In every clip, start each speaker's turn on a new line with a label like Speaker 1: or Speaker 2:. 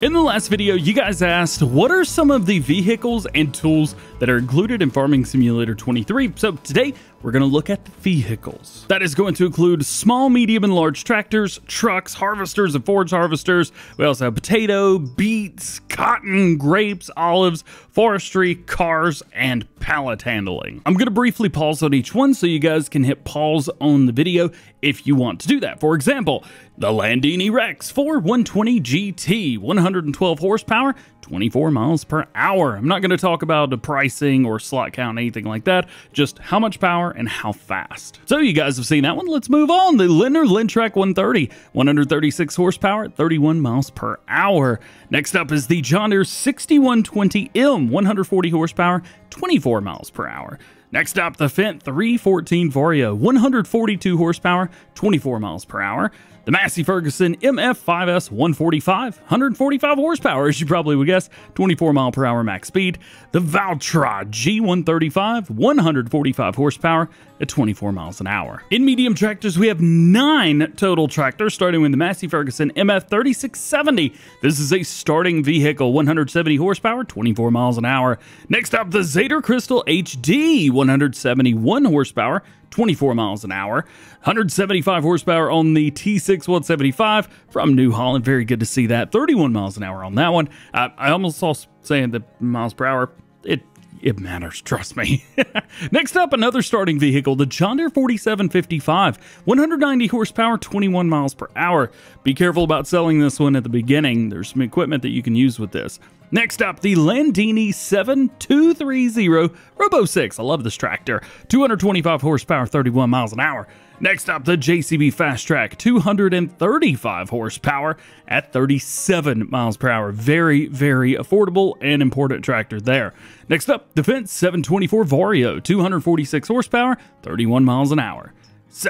Speaker 1: In the last video, you guys asked, what are some of the vehicles and tools that are included in Farming Simulator 23? So today, we're going to look at the vehicles. That is going to include small, medium, and large tractors, trucks, harvesters, and forage harvesters. We also have potato, beets, cotton, grapes, olives, forestry, cars, and pallet handling. I'm going to briefly pause on each one so you guys can hit pause on the video if you want to do that. For example, the Landini Rex 4120 GT, 112 horsepower, 24 miles per hour. I'm not going to talk about the pricing or slot count, anything like that, just how much power and how fast. So you guys have seen that one. Let's move on. The Lindner Lintrac 130, 136 horsepower, 31 miles per hour. Next up is the John Deere 6120M, 140 horsepower, 24 miles per hour. Next up, the Fendt 314 Vario, 142 horsepower, 24 miles per hour. The Massey Ferguson MF5S 145, 145 horsepower, as you probably would guess, 24 mile per hour max speed. The Valtra G135, 145 horsepower at 24 miles an hour. In medium tractors, we have nine total tractors, starting with the Massey Ferguson MF3670. This is a starting vehicle, 170 horsepower, 24 miles an hour. Next up, the Zetor Crystal HD, 171 horsepower, 24 miles an hour. 175 horsepower on the T6 175 from New Holland. Very good to see that. 31 miles an hour on that one. Uh, I almost saw saying the miles per hour. It it matters, trust me. Next up, another starting vehicle, the John Deere 4755, 190 horsepower, 21 miles per hour. Be careful about selling this one at the beginning. There's some equipment that you can use with this. Next up, the Landini 7230 Robo 6. I love this tractor. 225 horsepower, 31 miles an hour. Next up, the JCB Fastrac, 235 horsepower at 37 miles per hour. Very, very affordable and important tractor there. Next up, the Fendt 724 Vario, 246 horsepower, 31 miles an hour.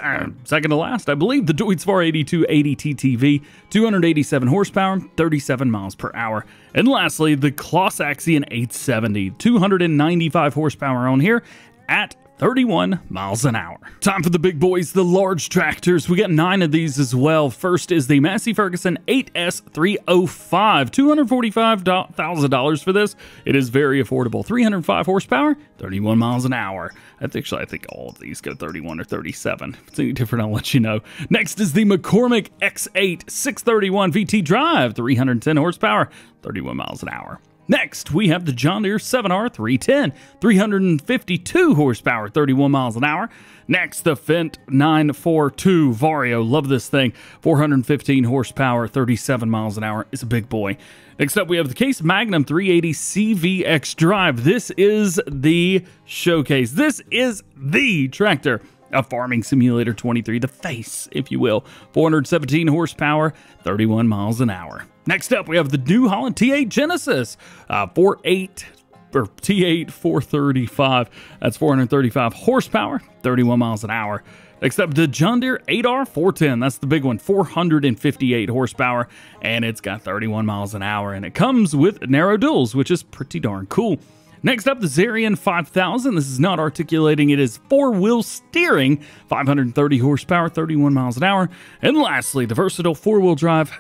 Speaker 1: Uh, second to last, I believe, the Deutz-Fahr 8280 TTV, 287 horsepower, 37 miles per hour. And lastly, the Claas Axion 870, 295 horsepower on here at 31 miles an hour. Time for the big boys, the large tractors. We got nine of these as well. First is the Massey Ferguson 8S305, $245,000 for this. It is very affordable. 305 horsepower, 31 miles an hour. That's actually, I think all of these go 31 or 37. If it's any different, I'll let you know. Next is the McCormick X8 631 VT Drive, 310 horsepower, 31 miles an hour. Next, we have the John Deere 7R 310, 352 horsepower, 31 miles an hour. Next, the Fendt 942 Vario. Love this thing. 415 horsepower, 37 miles an hour. It's a big boy. Next up, we have the Case Magnum 380 CVX Drive. This is the showcase. This is the tractor a Farming Simulator 23, the face, if you will. 417 horsepower, 31 miles an hour. Next up, we have the New Holland T8 Genesis, uh, 48 or T8 435. That's 435 horsepower, 31 miles an hour. Next up, the John Deere 8R 410. That's the big one, 458 horsepower, and it's got 31 miles an hour. And it comes with narrow duals, which is pretty darn cool. Next up, the Xerion 5000. This is not articulating, it is four-wheel steering, 530 horsepower, 31 miles an hour. And lastly, the versatile four-wheel drive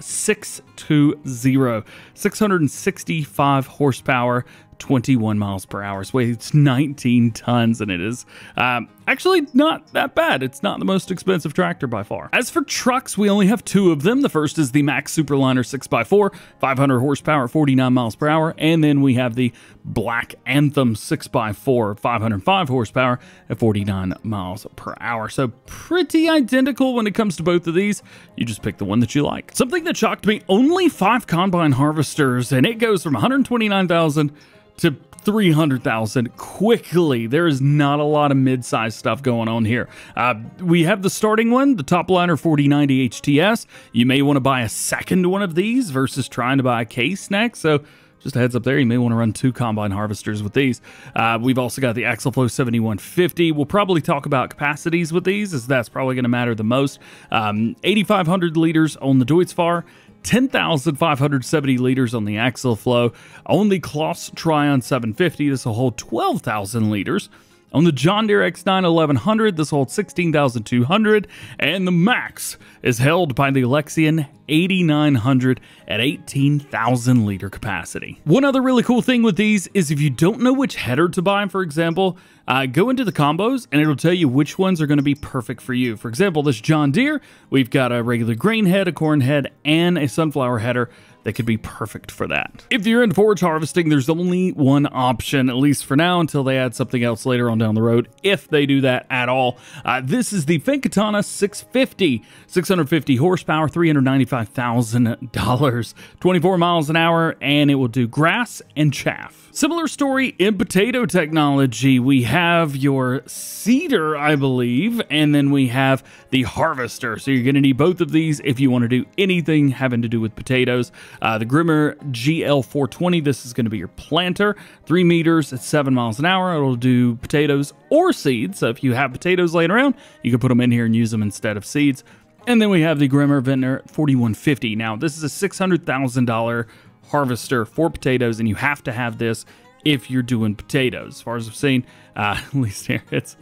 Speaker 1: 620, 665 horsepower, 21 miles per hour. It weighs 19 tons, and it is um, actually not that bad. It's not the most expensive tractor by far. As for trucks, we only have two of them. The first is the Max Superliner 6x4, 500 horsepower, 49 miles per hour, and then we have the Mack Anthem 6x4, 505 horsepower at 49 miles per hour. So pretty identical when it comes to both of these. You just pick the one that you like. Something that shocked me, only five combine harvesters, and it goes from 129,000 to 300,000 quickly. There is not a lot of mid-sized stuff going on here. Uh, we have the starting one, the Topliner 4090 HTS. You may want to buy a second one of these versus trying to buy a case next. So just a heads up there, you may want to run two combine harvesters with these. Uh, we've also got the Axial-Flow 7150. We'll probably talk about capacities with these, as that's probably going to matter the most. Um, 8,500 liters on the Deutz-Fahr. 10,570 liters on the Axial-Flow. Only Claas Trion 750. This will hold 12,000 liters. On the John Deere X9 1100, this holds 16,200, and the max is held by the Lexion 8900 at 18,000 liter capacity. One other really cool thing with these is if you don't know which header to buy, for example, uh, go into the combos and it'll tell you which ones are going to be perfect for you. For example, this John Deere, we've got a regular grain head, a corn head, and a sunflower header that could be perfect for that. If you're into forage harvesting, there's only one option, at least for now, until they add something else later on down the road, if they do that at all. Uh, this is the Fendt Katana 650, 650 horsepower, $395,000, 24 miles an hour, and it will do grass and chaff. Similar story in potato technology. We have your seeder, I believe, and then we have the harvester. So you're going to need both of these if you want to do anything having to do with potatoes. Uh, the Grimme GL420, this is going to be your planter, three meters at seven miles an hour. It'll do potatoes or seeds. So if you have potatoes laying around, you can put them in here and use them instead of seeds. And then we have the Grimme Ventor 4150. Now, this is a $600,000 harvester for potatoes, and you have to have this if you're doing potatoes. As far as I've seen, uh, at least here, it's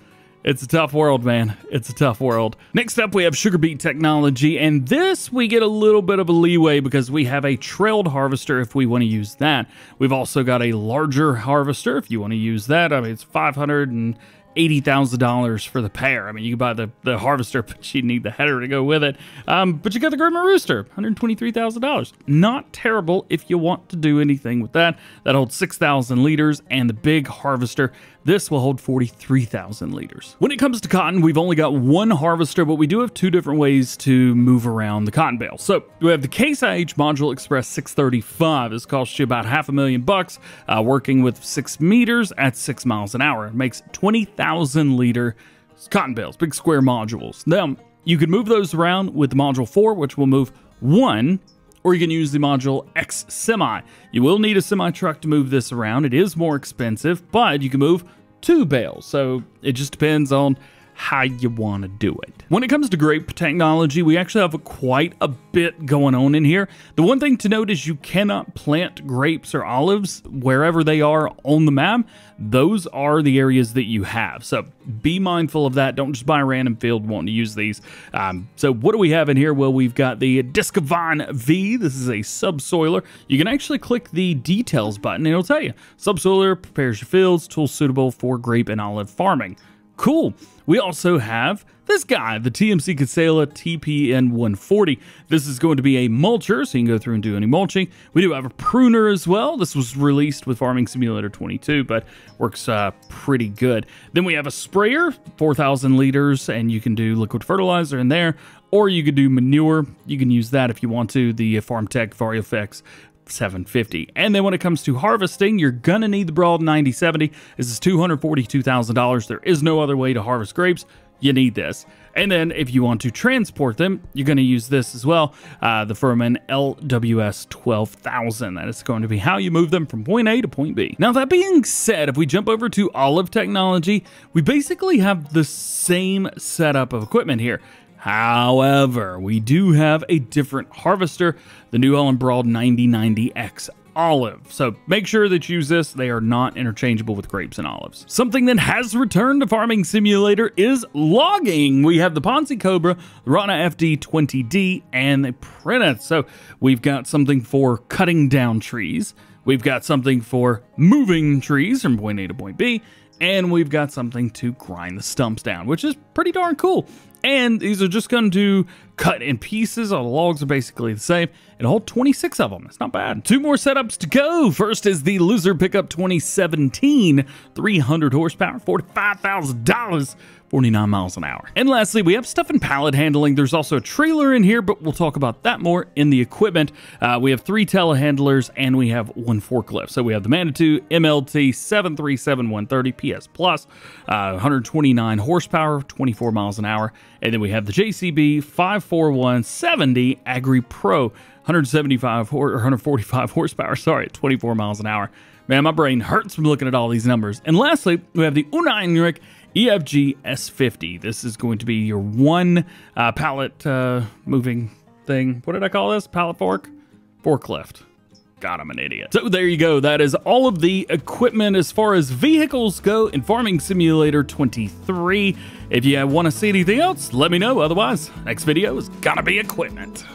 Speaker 1: it's a tough world, man. It's a tough world. Next up, we have sugar beet technology, and this we get a little bit of a leeway because we have a trailed harvester if we want to use that. We've also got a larger harvester if you want to use that. I mean, it's 500 and $80,000 for the pair. I mean, you can buy the, the harvester, but you need the header to go with it. Um, but you got the Grimme Rootster, $123,000. Not terrible if you want to do anything with that. That holds 6,000 liters, and the big harvester this will hold 43,000 liters. When it comes to cotton, we've only got one harvester, but we do have two different ways to move around the cotton bale. So we have the Case IH Module Express 635. This costs you about half a million bucks, uh, working with six meters at six miles an hour. It makes 20,000 liter cotton bales, big square modules. Now, you can move those around with the Module 4, which will move one or you can use the module X Semi. You will need a semi truck to move this around. It is more expensive, but you can move two bales. So it just depends on how you want to do it. When it comes to grape technology, we actually have quite a bit going on in here. The one thing to note is you cannot plant grapes or olives wherever they are on the map. Those are the areas that you have. So be mindful of that. Don't just buy a random field wanting to use these. Um, so what do we have in here? Well, we've got the Discovan V. This is a subsoiler. You can actually click the details button and it'll tell you. Subsoiler prepares your fields, tools suitable for grape and olive farming. Cool. We also have this guy, the TMC Cancela TPN 140. This is going to be a mulcher, so you can go through and do any mulching. We do have a pruner as well. This was released with Farming Simulator 22, but works uh, pretty good. Then we have a sprayer, 4,000 liters, and you can do liquid fertilizer in there, or you could do manure. You can use that if you want to. The Farm FarmTech VarioFlex 750 And then when it comes to harvesting, you're gonna need the Braud 9070. This is $242,000. There is no other way to harvest grapes. You need this. And then if you want to transport them, you're to use this as well, uh, the Furman LWS 12000. That is going to be how you move them from point A to point B. Now that being said, if we jump over to Olive Technology, we basically have the same setup of equipment here. However, we do have a different harvester, the New Holland Braud 9090X olive. So make sure that you use this. They are not interchangeable with grapes and olives. Something that has returned to Farming Simulator is logging. We have the Ponsse Cobra, the Rana FD20D, and the Prentice. So we've got something for cutting down trees. We've got something for moving trees from point A to point B, and we've got something to grind the stumps down, which is pretty darn cool. And these are just going to cut in pieces. All the logs are basically the same. And hold 26 of them. It's not bad. Two more setups to go. First is the Loser Pickup 2017, 300 horsepower, $45,000 49 miles an hour. And lastly, we have stuff in pallet handling. There's also a trailer in here, but we'll talk about that more in the equipment. Uh, we have three telehandlers and we have one forklift. So we have the Manitou MLT 737-130 PS Plus, uh, 129 horsepower, 24 miles an hour. And then we have the JCB 54170 Agri Pro, 175 or 145 horsepower, sorry, 24 miles an hour. Man, my brain hurts from looking at all these numbers. And lastly, we have the Jungheinrich EFG S50. This is going to be your one uh, pallet uh, moving thing. What did I call this? Pallet fork? Forklift. God, I'm an idiot. So there you go. That is all of the equipment as far as vehicles go in Farming Simulator 23. If you want to see anything else, let me know. Otherwise, next video is gonna be equipment.